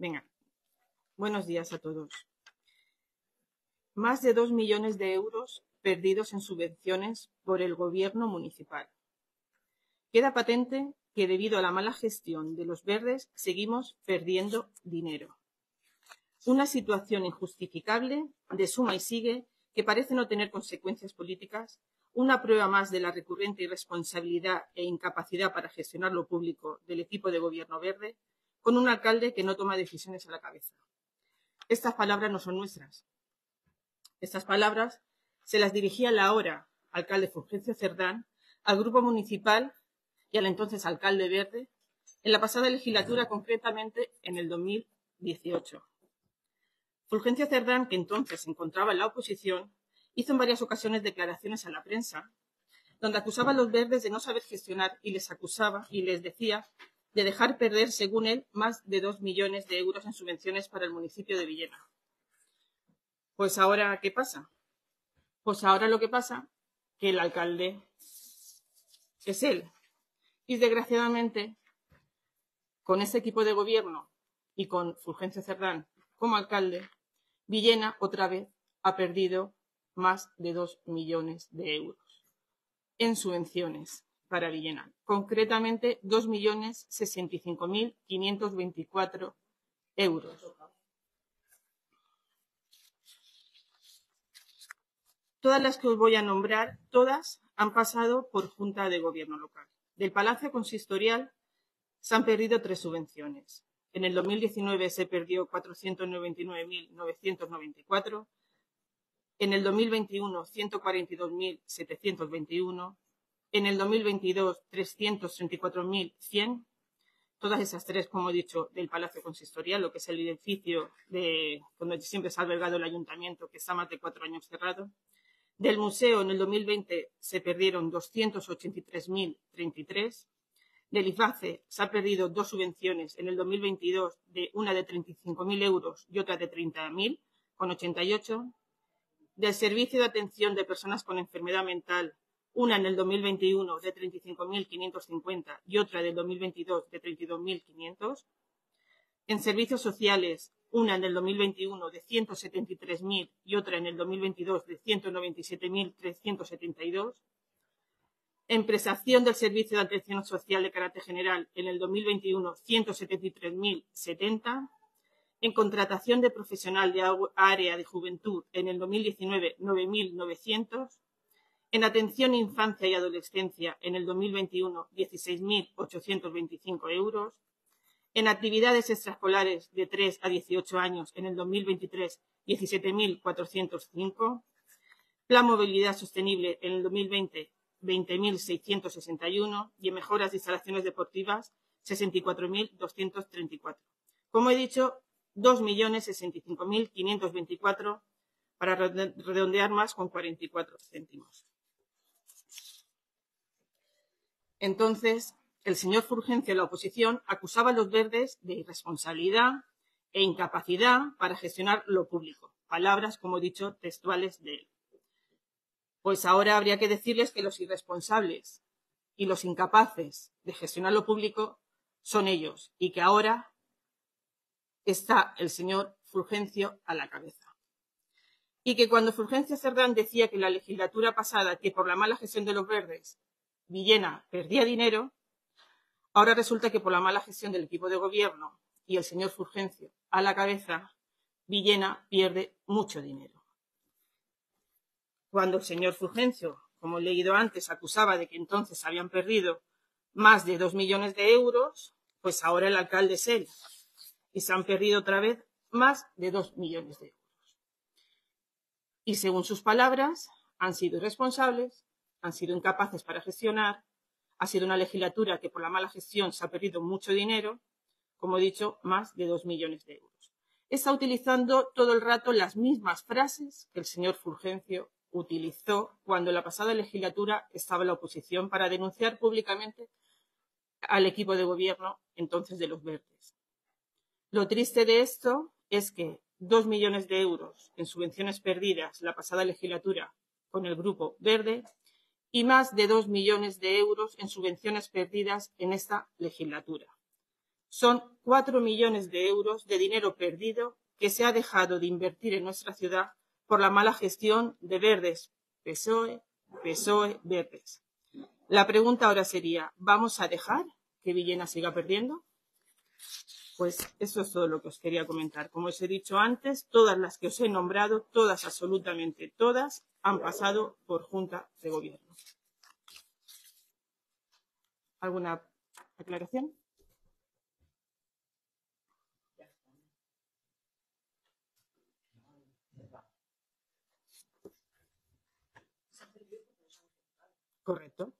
Venga, buenos días a todos. Más de dos millones de euros perdidos en subvenciones por el gobierno municipal. Queda patente que debido a la mala gestión de los verdes seguimos perdiendo dinero. Una situación injustificable de suma y sigue que parece no tener consecuencias políticas, una prueba más de la recurrente irresponsabilidad e incapacidad para gestionar lo público del equipo de gobierno verde, con un alcalde que no toma decisiones a la cabeza. Estas palabras no son nuestras. Estas palabras se las dirigía la ahora alcalde Fulgencio Cerdán al grupo municipal y al entonces alcalde verde en la pasada legislatura, concretamente en el 2018. Fulgencio Cerdán, que entonces se encontraba en la oposición, hizo en varias ocasiones declaraciones a la prensa, donde acusaba a los verdes de no saber gestionar y les acusaba y les decía de dejar perder, según él, más de dos millones de euros en subvenciones para el municipio de Villena. Pues ahora, ¿qué pasa? Pues ahora lo que pasa que el alcalde es él. Y desgraciadamente, con ese equipo de gobierno y con Fulgencio Cerdán como alcalde, Villena otra vez ha perdido más de dos millones de euros en subvenciones para Villena. Concretamente, dos millones sesenta y cinco mil quinientos veinticuatro euros. Todas las que os voy a nombrar, todas han pasado por Junta de Gobierno local. Del Palacio Consistorial se han perdido tres subvenciones. En el 2019 se perdió 499.994. En el 2021, 142.721. En el 2022, 334.100. Todas esas tres, como he dicho, del Palacio Consistorial, lo que es el edificio de donde siempre se ha albergado el ayuntamiento, que está más de cuatro años cerrado. Del museo en el 2020 se perdieron 283.033. Del IFACE se ha perdido dos subvenciones en el 2022, de una de 35.000 euros y otra de 30.000, con 88. Del Servicio de Atención de Personas con Enfermedad Mental, una en el 2021 de 35.550 y otra del 2022 de 32.500. En servicios sociales, una en el 2021 de 173.000 y otra en el 2022 de 197.372. En prestación del servicio de atención social de carácter general, en el 2021 173.070. En contratación de profesional de área de juventud, en el 2019 9.900. En atención infancia y adolescencia, en el 2021 16.825 euros en actividades extraescolares de 3 a 18 años en el 2023, 17.405. Plan Movilidad Sostenible en el 2020, 20.661. Y en mejoras de instalaciones deportivas, 64.234. Como he dicho, 2.065.524 para redondear más con 44 céntimos. Entonces, el señor Fulgencio, la oposición, acusaba a los verdes de irresponsabilidad e incapacidad para gestionar lo público. Palabras, como he dicho, textuales de él. Pues ahora habría que decirles que los irresponsables y los incapaces de gestionar lo público son ellos y que ahora está el señor Fulgencio a la cabeza. Y que cuando Fulgencio Cerdán decía que la legislatura pasada, que por la mala gestión de los verdes, Villena perdía dinero, Ahora resulta que por la mala gestión del equipo de gobierno y el señor Fulgencio a la cabeza, Villena pierde mucho dinero. Cuando el señor Fulgencio, como he leído antes, acusaba de que entonces habían perdido más de dos millones de euros, pues ahora el alcalde es él. Y se han perdido otra vez más de dos millones de euros. Y según sus palabras, han sido irresponsables, han sido incapaces para gestionar ha sido una legislatura que por la mala gestión se ha perdido mucho dinero, como he dicho, más de dos millones de euros. Está utilizando todo el rato las mismas frases que el señor Fulgencio utilizó cuando la pasada legislatura estaba la oposición para denunciar públicamente al equipo de gobierno entonces de los verdes. Lo triste de esto es que dos millones de euros en subvenciones perdidas la pasada legislatura con el grupo verde y más de dos millones de euros en subvenciones perdidas en esta legislatura. Son cuatro millones de euros de dinero perdido que se ha dejado de invertir en nuestra ciudad por la mala gestión de Verdes, PSOE, PSOE, Verdes. La pregunta ahora sería, ¿vamos a dejar que Villena siga perdiendo? Pues eso es todo lo que os quería comentar. Como os he dicho antes, todas las que os he nombrado, todas, absolutamente todas, han pasado por Junta de Gobierno. ¿Alguna aclaración? Correcto.